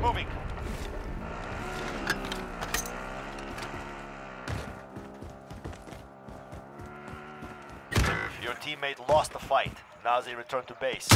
moving. Your teammate lost the fight. Now they return to base.